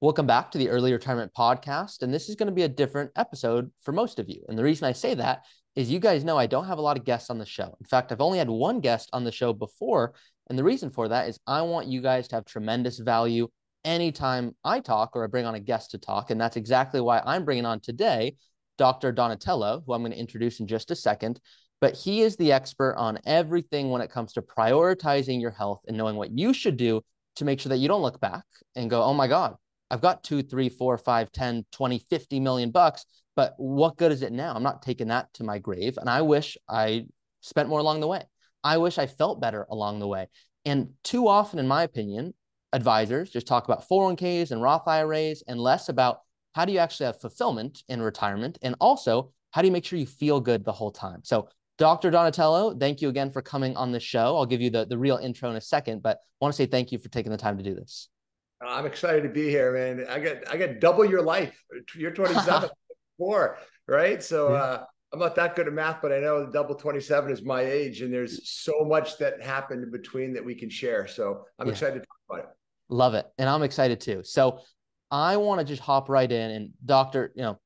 Welcome back to the Early Retirement Podcast. And this is going to be a different episode for most of you. And the reason I say that is you guys know I don't have a lot of guests on the show. In fact, I've only had one guest on the show before. And the reason for that is I want you guys to have tremendous value anytime I talk or I bring on a guest to talk. And that's exactly why I'm bringing on today Dr. Donatello, who I'm going to introduce in just a second. But he is the expert on everything when it comes to prioritizing your health and knowing what you should do to make sure that you don't look back and go, oh my God, I've got two, three, four, five, 10, 20, 50 million bucks, but what good is it now? I'm not taking that to my grave. And I wish I spent more along the way. I wish I felt better along the way. And too often, in my opinion, advisors just talk about 401ks and Roth IRAs and less about how do you actually have fulfillment in retirement? And also, how do you make sure you feel good the whole time? So, Dr. Donatello, thank you again for coming on the show. I'll give you the, the real intro in a second, but I want to say thank you for taking the time to do this. I'm excited to be here, man. I got I got double your life. You're 27, four, right? So uh, I'm not that good at math, but I know double 27 is my age, and there's so much that happened in between that we can share. So I'm yeah. excited to talk about it. Love it, and I'm excited too. So I want to just hop right in, and Doctor, you know,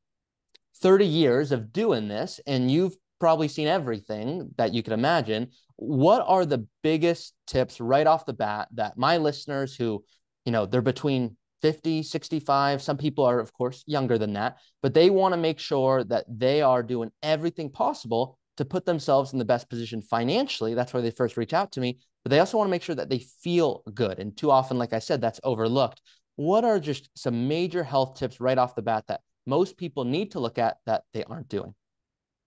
30 years of doing this, and you've probably seen everything that you could imagine. What are the biggest tips right off the bat that my listeners who you know, they're between 50, 65. Some people are, of course, younger than that, but they want to make sure that they are doing everything possible to put themselves in the best position financially. That's why they first reach out to me. But they also want to make sure that they feel good. And too often, like I said, that's overlooked. What are just some major health tips right off the bat that most people need to look at that they aren't doing?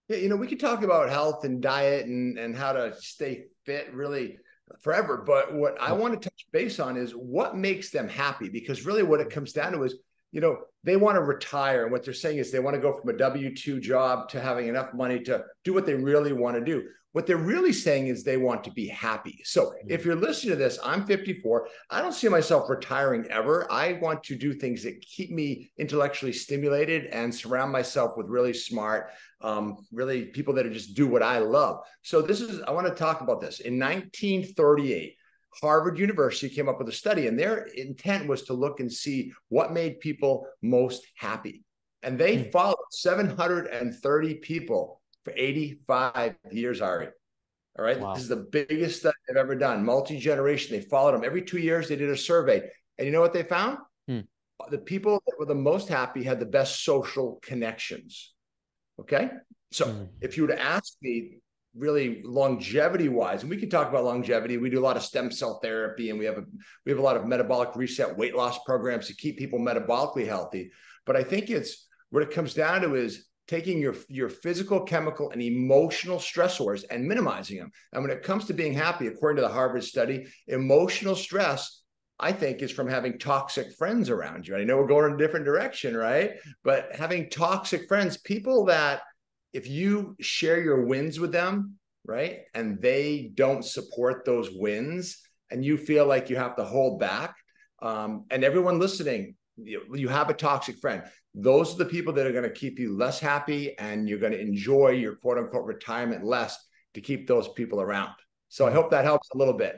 Yeah, you know, we could talk about health and diet and and how to stay fit really forever. But what I mm. want to touch base on is what makes them happy, because really what it comes down to is, you know, they want to retire. And what they're saying is they want to go from a W 2 job to having enough money to do what they really want to do. What they're really saying is they want to be happy. So mm-hmm. if you're listening to this, I'm 54. I don't see myself retiring ever. I want to do things that keep me intellectually stimulated and surround myself with really smart, um, really people that just do what I love. So this is, I want to talk about this. In 1938, Harvard University came up with a study, and their intent was to look and see what made people most happy. And they mm-hmm. followed 730 people for 85 years, Ari. All right. Wow. This is the biggest study they've ever done, multi generation. They followed them every two years. They did a survey. And you know what they found? Hmm. The people that were the most happy had the best social connections. Okay. So hmm. if you were to ask me, really longevity wise and we can talk about longevity we do a lot of stem cell therapy and we have a we have a lot of metabolic reset weight loss programs to keep people metabolically healthy but i think it's what it comes down to is taking your your physical, chemical, and emotional stressors and minimizing them. And when it comes to being happy, according to the Harvard study, emotional stress, I think, is from having toxic friends around you. I know we're going in a different direction, right? But having toxic friends, people that if you share your wins with them, right, and they don't support those wins, and you feel like you have to hold back, um, and everyone listening, you, have a toxic friend those are the people that are going to keep you less happy and you're going to enjoy your quote unquote retirement less to keep those people around. So I hope that helps a little bit.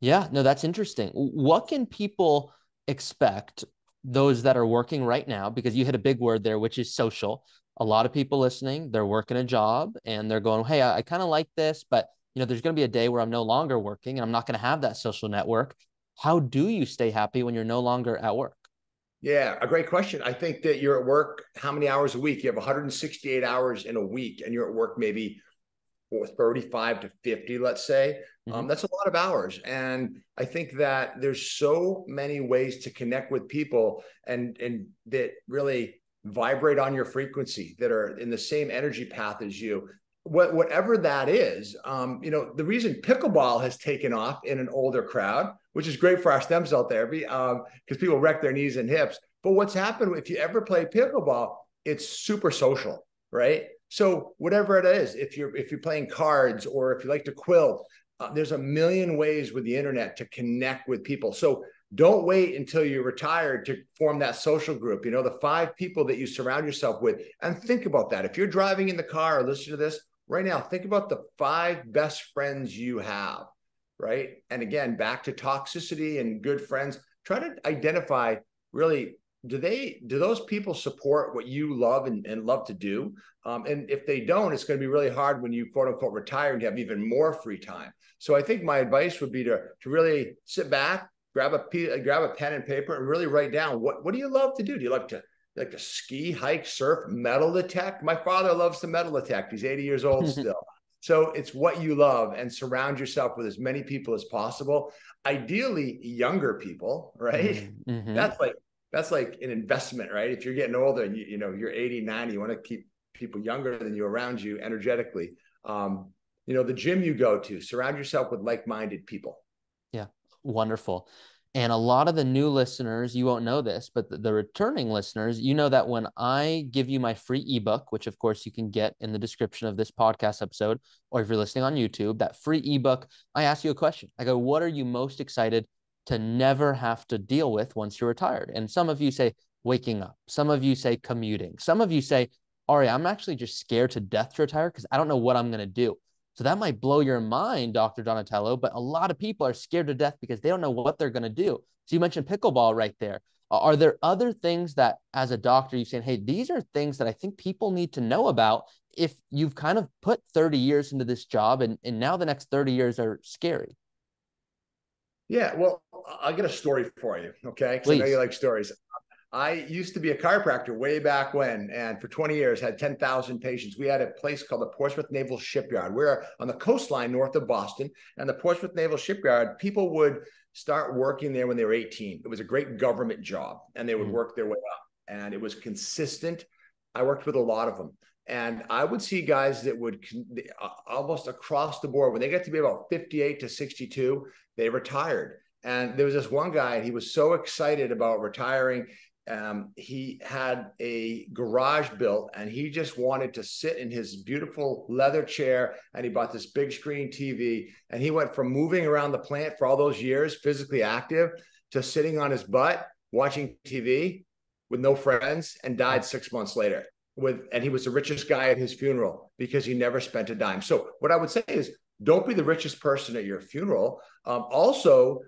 Yeah, no, that's interesting. What can people expect those that are working right now? Because you hit a big word there, which is social. A lot of people listening, they're working a job and they're going, Hey, I, I kind of like this, but you know, there's going to be a day where I'm no longer working and I'm not going to have that social network. How do you stay happy when you're no longer at work? Yeah, a great question. I think that you're at work how many hours a week? You have 168 hours in a week, and you're at work maybe or 35 to 50, let's say. Mm-hmm. Um, that's a lot of hours. And I think that there's so many ways to connect with people and and that really vibrate on your frequency that are in the same energy path as you what, whatever that is, um, you know, the reason pickleball has taken off in an older crowd, which is great for our stem cell therapy, because um, people wreck their knees and hips. But what's happened if you ever play pickleball, it's super social, right? So whatever it is, if you're if you're playing cards or if you like to quilt, uh, there's a million ways with the internet to connect with people. So don't wait until you're retired to form that social group. You know, the five people that you surround yourself with, and think about that. If you're driving in the car or listening to this, right now, think about the five best friends you have, right? And again, back to toxicity and good friends, try to identify really do they do those people support what you love and, and love to do? Um, and if they don't it's going to be really hard when you quote unquote retire and have even more free time. So i think my advice would be to to really sit back grab a grab a pen and paper and really write down what what do you love to do? Do you like to like to ski hike surf metal detect my father loves to metal detect he's 80 years old still so it's what you love and surround yourself with as many people as possible ideally younger people right mm-hmm. that's like that's like an investment, right? If you're getting older and you, you know you're 80, 90, you want to keep people younger than you around you energetically. Um, you know, the gym you go to, surround yourself with like-minded people. Yeah, wonderful. And a lot of the new listeners, you won't know this, but the, the, returning listeners, you know that when I give you my free ebook, which of course you can get in the description of this podcast episode, or if you're listening on YouTube, that free ebook, I ask you a question. I go, What are you most excited to never have to deal with once you're retired. And some of you say waking up. Some of you say commuting. Some of you say, Ari, I'm actually just scared to death to retire because I don't know what I'm going to do. So that might blow your mind, Dr. Donatello, but a lot of people are scared to death because they don't know what they're going to do. So you mentioned pickleball right there. Are there other things that, as a doctor, you saying, hey, these are things that I think people need to know about if you've kind of put 30 years into this job and, and now the next 30 years are scary? Yeah, well, I'll get a story for you, okay? Because I know you like stories. I used to be a chiropractor way back when, and for 20 years had 10,000 patients. We had a place called the Portsmouth Naval Shipyard. We're on the coastline north of Boston, and the Portsmouth Naval Shipyard. People would start working there when they were 18. It was a great government job, and they would mm-hmm. work their way up, and it was consistent. I worked with a lot of them. And I would see guys that would almost across the board when they get to be about 58 to 62, they retired. And there was this one guy, he was so excited about retiring. Um, he had a garage built and he just wanted to sit in his beautiful leather chair and he bought this big screen TV and he went from moving around the plant for all those years physically active to sitting on his butt watching TV with no friends and died 6 months later with and he was the richest guy at his funeral because he never spent a dime. So what I would say is don't be the richest person at your funeral. Um, also,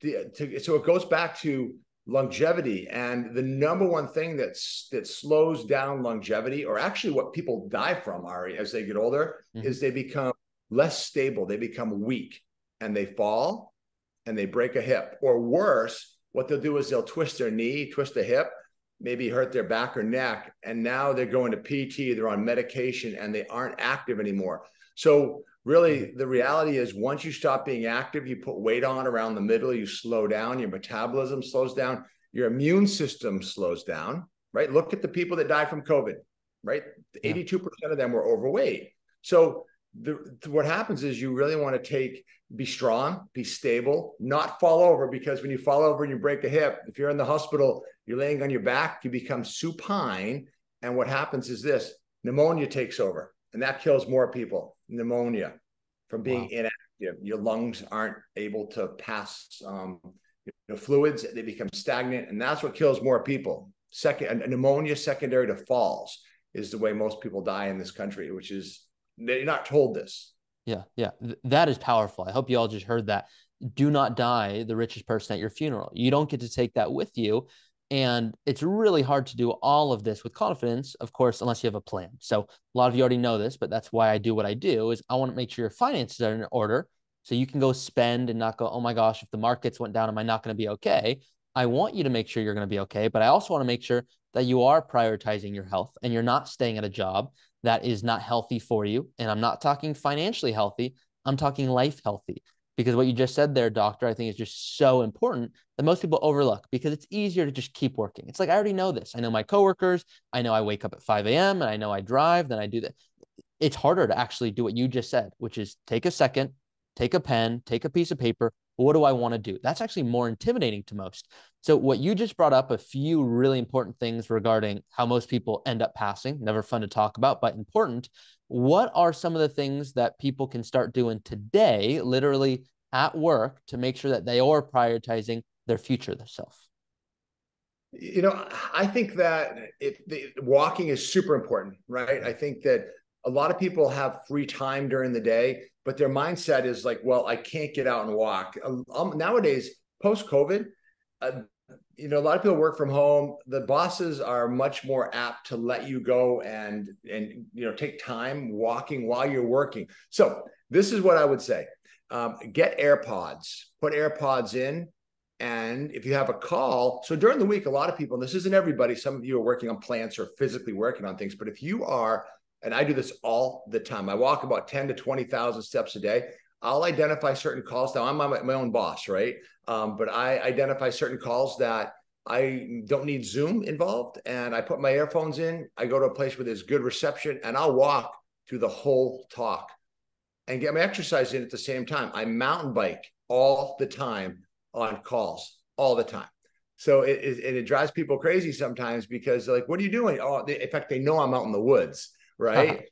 the, to, so it goes back to longevity. And the number one thing that's that slows down longevity or actually what people die from Ari as they get older mm-hmm. is they become less stable. They become weak and they fall and they break a hip. Or worse what they'll do is they'll twist their knee twist a hip maybe hurt their back or neck. And now they're going to pt they're on medication and they aren't active anymore. So really the reality is once you stop being active you put weight on around the middle you slow down your metabolism slows down your immune system slows down right? Look at the people that died from covid right? 82% of them were overweight. So the, what happens is you really want to take be strong be stable not fall over because when you fall over and you break a hip if you're in the hospital you're laying on your back you become supine and what happens is this pneumonia takes over and that kills more people pneumonia from being wow. inactive. Your lungs aren't able to pass um, you know, fluids; they become stagnant, and that's what kills more people. Second, pneumonia secondary to falls is the way most people die in this country, which is they're not told this. Yeah, yeah, that is powerful. I hope you all just heard that. Do not die the richest person at your funeral. You don't get to take that with you. And it's really hard to do all of this with confidence, of course, unless you have a plan. So a lot of you already know this, but that's why I do what I do is I want to make sure your finances are in order so you can go spend and not go, oh my gosh, if the markets went down, am I not going to be okay? I want you to make sure you're going to be okay, but I also want to make sure that you are prioritizing your health and you're not staying at a job that is not healthy for you. And I'm not talking financially healthy, I'm talking life healthy because what you just said there, doctor, I think is just so important that most people overlook because it's easier to just keep working. It's like, I already know this. I know my coworkers. I know I wake up at 5 a.m. and I know I drive, then I do that. It's harder to actually do what you just said, which is take a second, take a pen, take a piece of paper. What do I want to do? That's actually more intimidating to most. So, what you just brought up a few really important things regarding how most people end up passing, never fun to talk about, but important what are some of the things that people can start doing today, literally at work, to make sure that they are prioritizing their future self? You know, I think that if the, walking is super important, right? I think that a lot of people have free time during the day, but their mindset is like, well, I can't get out and walk. Um, um nowadays, post COVID, uh, you know, a lot of people work from home. The bosses are much more apt to let you go and and you know take time walking while you're working. So this is what I would say: um, get AirPods, put AirPods in, and if you have a call, so during the week, a lot of people, and this isn't everybody. Some of you are working on plants or physically working on things, but if you are, and I do this all the time, I walk about ten to twenty thousand steps a day. I'll identify certain calls. Now I'm my, my own boss, right? Um, but I identify certain calls that I don't need Zoom involved, and I put my earphones in. I go to a place where there's good reception, and I'll walk through the whole talk and get my exercise in at the same time. I mountain bike all the time on calls, all the time. So it, it, it drives people crazy sometimes because they're like, "What are you doing?" Oh, they, in fact, they know I'm out in the woods, right?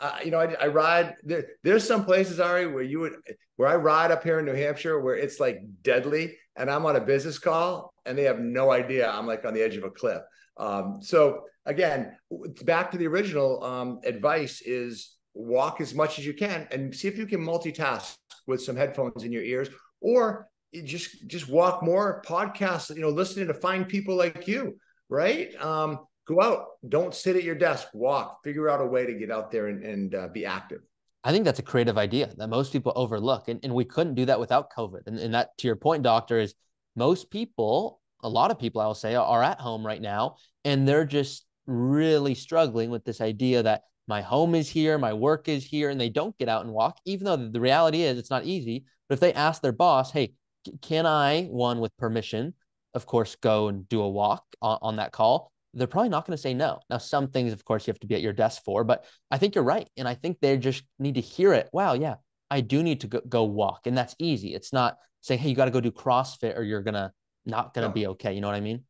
Uh, you know, I, I ride there. There's some places, Ari, where you would where I ride up here in New Hampshire where it's like deadly, and I'm on a business call, and they have no idea I'm like on the edge of a cliff. Um, so again, back to the original um, advice is walk as much as you can and see if you can multitask with some headphones in your ears, or just just walk more podcasts. You know, listening to find people like you, right? Um, go out. Don't sit at your desk. Walk. Figure out a way to get out there and, and uh, be active. I think that's a creative idea that most people overlook and, and we couldn't do that without covid. And, and that to your point doctor is most people a lot of people i will say are at home right now and they're just really struggling with this idea that my home is here my work is here and they don't get out and walk even though the reality is it's not easy. But if they ask their boss hey can i one with permission of course go and do a walk on, on that call they're probably not going to say no. Now, some things, of course, you have to be at your desk for, but I think you're right. And I think they just need to hear it. Wow, yeah, I do need to go, go walk. And that's easy. It's not saying, hey, you got to go do CrossFit or you're going to not going to no. be okay. You know what I mean?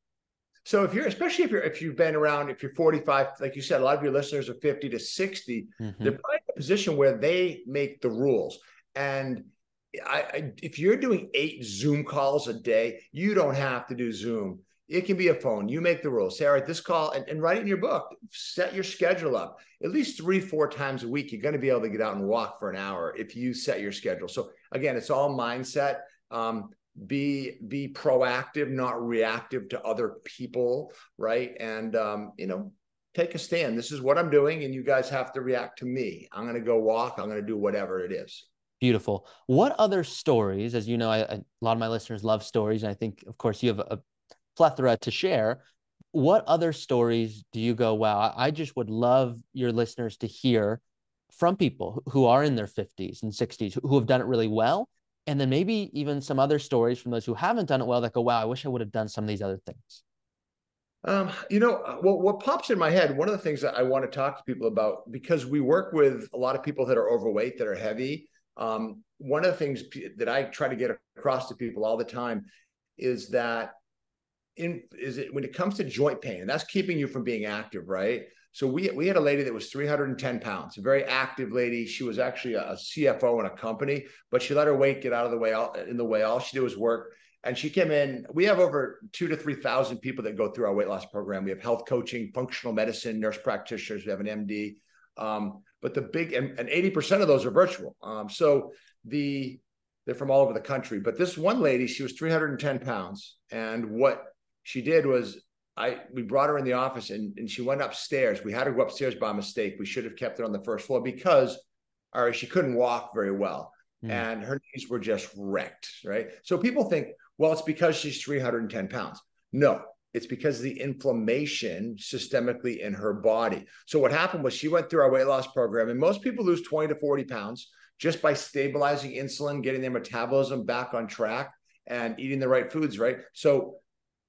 So if you're, especially if you're, if you've been around, if you're 45, like you said, a lot of your listeners are 50 to 60, mm-hmm. they're probably in a position where they make the rules. And I, I, if you're doing eight Zoom calls a day, you don't have to do Zoom it can be a phone. You make the rules. Say, all right, this call, and, and write it in your book. Set your schedule up. At least three, four times a week, you're going to be able to get out and walk for an hour if you set your schedule. So again, it's all mindset. Um, be be proactive, not reactive to other people, right? And um, you know, take a stand. This is what I'm doing, and you guys have to react to me. I'm going to go walk. I'm going to do whatever it is. Beautiful. What other stories, as you know, a lot of my listeners love stories, and I think, of course, you have a, plethora to share. What other stories do you go, wow, I just would love your listeners to hear from people who are in their 50s and 60s who have done it really well? And then maybe even some other stories from those who haven't done it well that go, wow, I wish I would have done some of these other things. Um, you know, uh, what, what pops in my head, one of the things that I want to talk to people about, because we work with a lot of people that are overweight, that are heavy. Um, one of the things that I try to get across to people all the time is that in is it when it comes to joint pain, that's keeping you from being active, right? So we we had a lady that was 310 pounds, a very active lady. She was actually a, a CFO in a company, but she let her weight get out of the way. All, in the way, all she did was work. And she came in. We have over two to three thousand people that go through our weight loss program. We have health coaching, functional medicine, nurse practitioners. We have an MD. Um, but the big and, and 80% of those are virtual. Um, so the they're from all over the country. But this one lady, she was 310 pounds, and what she did was I we brought her in the office and, and she went upstairs. We had her go upstairs by mistake. We should have kept her on the first floor because or she couldn't walk very well. Mm. And her knees were just wrecked, right? So people think, well, it's because she's 310 pounds. No, it's because of the inflammation systemically in her body. So what happened was she went through our weight loss program, and most people lose 20 to 40 pounds just by stabilizing insulin, getting their metabolism back on track, and eating the right foods, right? So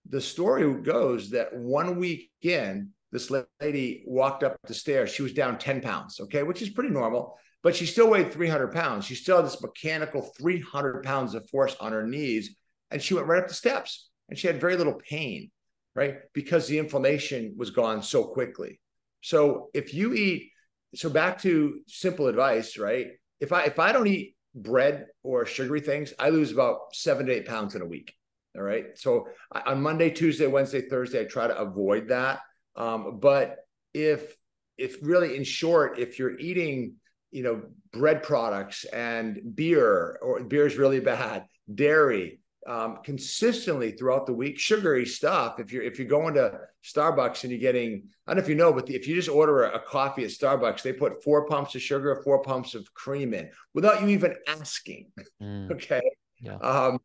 the story goes that one week in, this lady walked up the stairs. She was down 10 pounds, okay, which is pretty normal, but she still weighed 300 pounds. She still had this mechanical 300 pounds of force on her knees. And she went right up the steps and she had very little pain, right? Because the inflammation was gone so quickly. So if you eat, so back to simple advice, right? If I if I don't eat bread or sugary things, I lose about seven to eight pounds in a week. All right. So on Monday, Tuesday, Wednesday, Thursday, I try to avoid that. Um, but if if really in short, if you're eating, you know, bread products and beer, or beer is really bad, dairy, um, consistently throughout the week sugary stuff. If you're if you're going to Starbucks and you're getting, I don't know if you know, but the, if you just order a, a, coffee at Starbucks, they put four pumps of sugar, four pumps of cream in without you even asking. Mm. okay. Yeah. Um,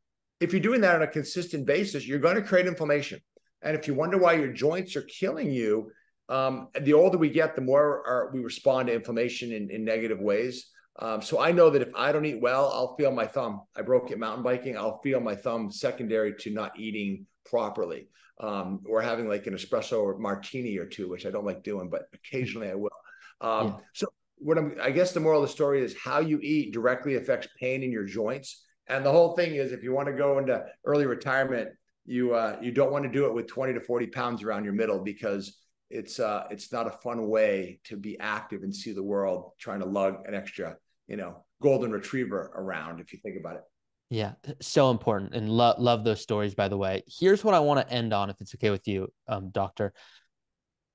if you're doing that on a consistent basis, you're going to create inflammation. And if you wonder why your joints are killing you, um, the older we get, the more our, we respond to inflammation in, in negative ways. Um, so I know that if I don't eat well, I'll feel my thumb. I broke it mountain biking. I'll feel my thumb secondary to not eating properly um, or having like an espresso or martini or two, which I don't like doing, but occasionally I will. Um, yeah. So what I'm, I guess the moral of the story is how you eat directly affects pain in your joints. And the whole thing is if you want to go into early retirement, you uh, you don't want to do it with 20 to 40 pounds around your middle because it's uh, it's not a fun way to be active and see the world trying to lug an extra you know golden retriever around if you think about it. Yeah so important and lo- love those stories by the way. Here's what i want to end on if it's okay with you um, doctor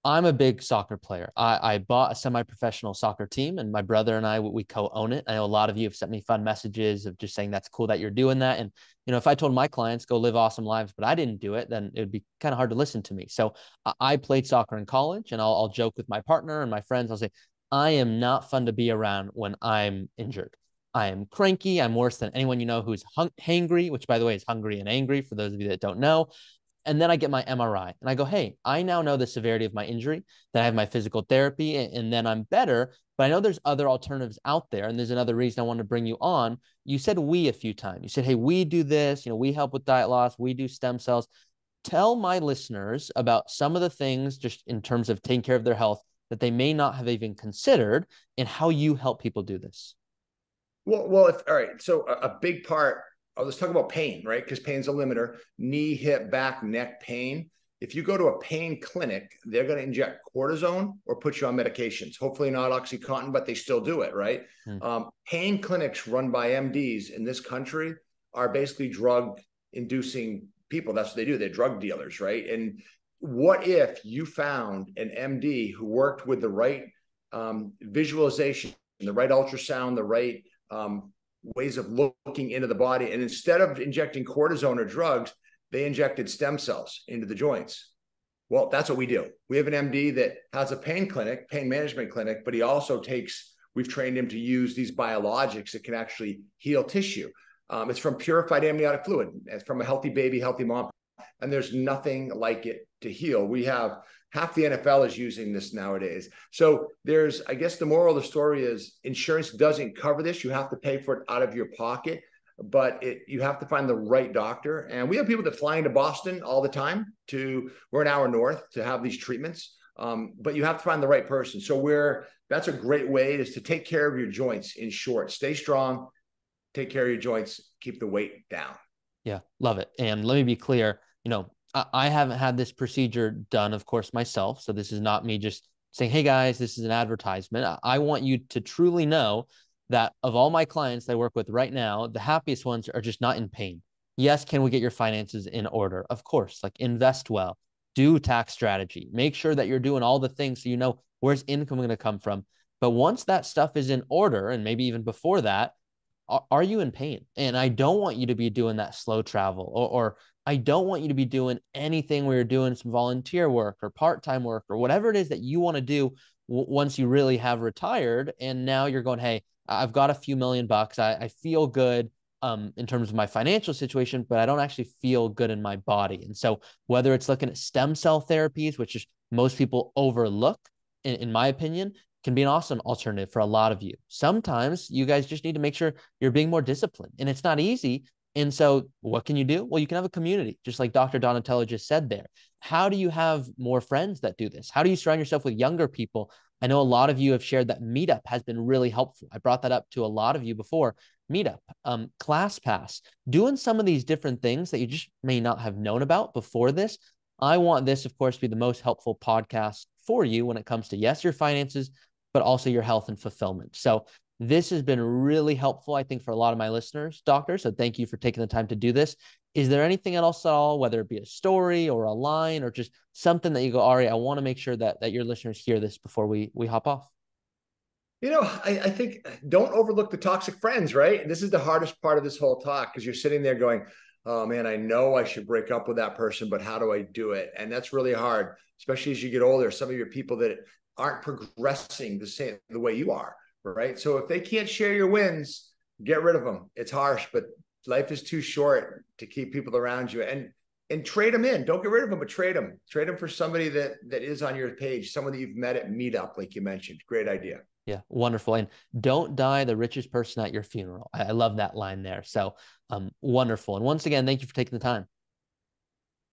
i'm a big soccer player i, I bought a semi-professional soccer team and my brother and i we co-own it i know a lot of you have sent me fun messages of just saying that's cool that you're doing that and you know if i told my clients go live awesome lives but i didn't do it then it would be kind of hard to listen to me so i played soccer in college and I'll, I'll joke with my partner and my friends i'll say I am not fun to be around when I'm injured. I am cranky. I'm worse than anyone you know who's hung- hangry, which by the way is hungry and angry for those of you that don't know. And then I get my MRI and I go, hey, I now know the severity of my injury. Then I have my physical therapy and, and then I'm better. But I know there's other alternatives out there. And there's another reason I want to bring you on. You said we a few times. You said, hey, we do this. You know, we help with diet loss. We do stem cells. Tell my listeners about some of the things just in terms of taking care of their health that they may not have even considered and how you help people do this well well if all right so a big part oh, let's talk about pain right? Because pain's a limiter. Knee hip back neck pain. If you go to a pain clinic they're going to inject cortisone or put you on medications. Hopefully not oxycontin but they still do it right? Hmm. um, pain clinics run by mds in this country are basically drug inducing people. That's what they do. They're drug dealers right? And what if you found an MD who worked with the right um, visualization, the right ultrasound, the right um, ways of looking into the body, and instead of injecting cortisone or drugs, they injected stem cells into the joints. Well, that's what we do. We have an MD that has a pain clinic, pain management clinic, but he also takes, we've trained him to use these biologics that can actually heal tissue. Um, it's from purified amniotic fluid. It's from a healthy baby, healthy mom and there's nothing like it to heal. We have half the NFL is using this nowadays. So there's, I guess, the moral of the story is insurance doesn't cover this. You have to pay for it out of your pocket, but it, you have to find the right doctor. And we have people that fly into Boston all the time to, we're an hour north to have these treatments. Um, but you have to find the right person. So we're, that's a great way is to take care of your joints in short, stay strong, take care of your joints, keep the weight down. Yeah, love it. And let me be clear you know, I, haven't had this procedure done, of course, myself. So this is not me just saying, hey guys, this is an advertisement. I want you to truly know that of all my clients I work with right now, the happiest ones are just not in pain. Yes, can we get your finances in order? Of course, like invest well, do tax strategy, make sure that you're doing all the things so you know where's income going to come from. But once that stuff is in order, and maybe even before that, are, are you in pain? And I don't want you to be doing that slow travel or, or I don't want you to be doing anything where you're doing some volunteer work or part time work or whatever it is that you want to do w- once you really have retired. And now you're going, hey, I've got a few million bucks. I, I feel good um, in terms of my financial situation, but I don't actually feel good in my body. And so, whether it's looking at stem cell therapies, which is most people overlook, in, in my opinion, can be an awesome alternative for a lot of you. Sometimes you guys just need to make sure you're being more disciplined. And it's not easy and so, what can you do? Well, you can have a community, just like Dr. Donatello just said there. How do you have more friends that do this? How do you surround yourself with younger people? I know a lot of you have shared that Meetup has been really helpful. I brought that up to a lot of you before. Meetup, um, ClassPass, doing some of these different things that you just may not have known about before this. I want this, of course, to be the most helpful podcast for you when it comes to, yes, your finances, but also your health and fulfillment. So this has been really helpful, I think, for a lot of my listeners, doctor. So thank you for taking the time to do this. Is there anything else at all, whether it be a story or a line or just something that you go, Ari, I want to make sure that that your listeners hear this before we we hop off? You know, I, I think uh, don't overlook the toxic friends, right? This is the hardest part of this whole talk because you're sitting there going, oh man, I know I should break up with that person, but how do I do it? And that's really hard, especially as you get older. Some of your people that aren't progressing the same the way you are, right? So if they can't share your wins, get rid of them. It's harsh, but life is too short to keep people around you. And and trade them in. Don't get rid of them, but trade them. Trade them for somebody that that is on your page, someone that you've met at Meetup, like you mentioned. Great idea. Yeah, wonderful. And don't die the richest person at your funeral. I, love that line there. So um, wonderful. And once again, thank you for taking the time.